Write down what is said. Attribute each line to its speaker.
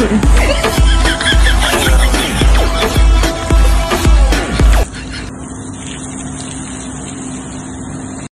Speaker 1: couldn't.